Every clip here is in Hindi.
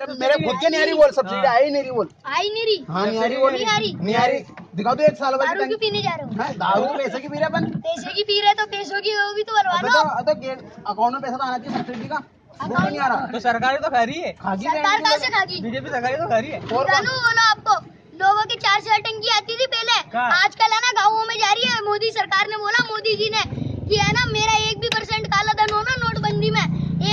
मेरे खुद के नहीं आ रही बोल सब्सिडी आई नहीं बोल। आई नहीं हाँ नहीं आ रही बोल। नहीं आ रही। नहीं दिखाओ तो एक साल भर दारू की क्यों पीने जा रहे हो। हैं, दारू तो पैसे की पी रहे अपन। पैसे की पी रहे तो पैसों की वो भी तो बनवा अबे लो। तो तो अकाउंट में पैसा तो आना चाहिए सब्सिडी का। नहीं आ रहा। तो सरकार तो खा रही है। सरकार कहाँ से खागी बीजेपी सरकार तो खा रही है। बोलो आपको। लोगों की चार चार टंकी आती थी पहले। आजकल है ना गाँवों में जा रही है। मोदी सरकार ने बोला मोदी जी ने कि है ना मेरा एक भी परसेंट काला धन हो ना नोटबंदी में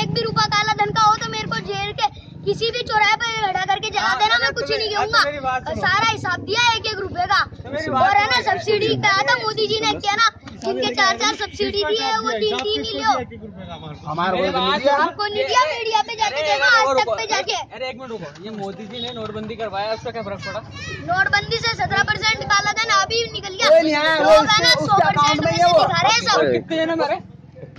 एक भी रुपया काला धन का हो तो मेरे को जेल के किसी भी चौराहे पर खड़ा करके जला हाँ, देना मैं कुछ तो नहीं कहूँगा। सुनो। सारा हिसाब दिया एक एक रुपए का। तो और है ना सब्सिडी कहा था मोदी जी ने क्या ना जिनके चार चार सब्सिडी दी है वो तीन तीन तो नहीं दिया। हमको नहीं दिया मीडिया पे जाके देखो आज तक पे जाके। अरे एक मिनट रुको ये मोदी जी ने नोटबंदी करवाया उसका क्या फ़र्क पड़ा? नोटबंदी से सत्रह परसेंट काला धन अभी निकल गया। लोग है ना सौ परसेंट ही है। दिखा रहे हैं सब। कितने जने मरे?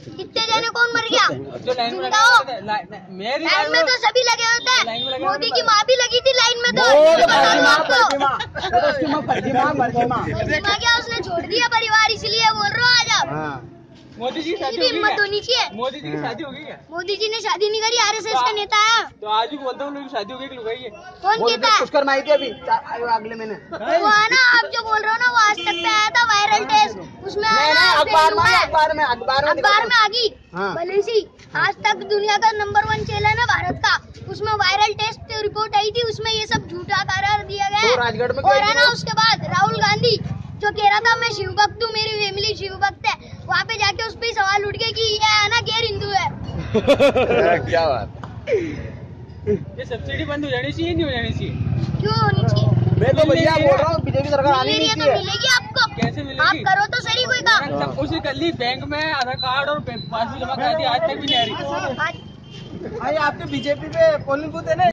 कितने जने कौन मर गया? जो लाइन में लगे मेरी लाइन में तो सभी लगे होते। हैं मोदी की माँ भी लगी थी लाइन में तो। तो तो क्या उसने छोड़ दिया परिवार इसलिए बोल रहा हूँ आज आप। हाँ। मोदी जी की शादी हिम्मत होनी चाहिए। मोदी जी की शादी होगी क्या? मोदी जी ने शादी नहीं करी आरएसएस का नेता है तो आज ही बोलता हूँ शादी होगी कि लुगाई है। कौन कहता है? कुछ कर माई थी अभी। अगले महीने। वो है ना आप जो बोल रहे हो ना वो आज तक पे आया था वायरल टेस्ट उसमें आया अखबार में अखबार में अखबार में अखबार में आ गई हाँ। भले सी आज तक दुनिया का नंबर वन चैनल है भारत का। उसमें वायरल टेस्ट रिपोर्ट आई थी उसमें ये सब झूठा करार दिया गया तो राजगढ़ में और है ना उसके बाद राहुल गांधी जो कह रहा था मैं शिव भक्त हूँ मेरी फैमिली शिव भक्त है। वहाँ पे जाके उस पर सवाल उठ गए कि ये है ना गैर हिंदू है। क्या बात। ये सब्सिडी बंद हो जानी चाहिए नहीं हो जानी चाहिए? क्यों होनी चाहिए? मैं तो भैया बोल रहा हूँ बीजेपी सरकार आनी तो चाहिए। मिलेगी आपको। कैसे मिलेगी? आप करो कर ली बैंक में आधार कार्ड और पासबुक जमा करा दी आज तक भी नहीं आ रही। आज भाई आपके बीजेपी पे पोलिंग बूथ है ना?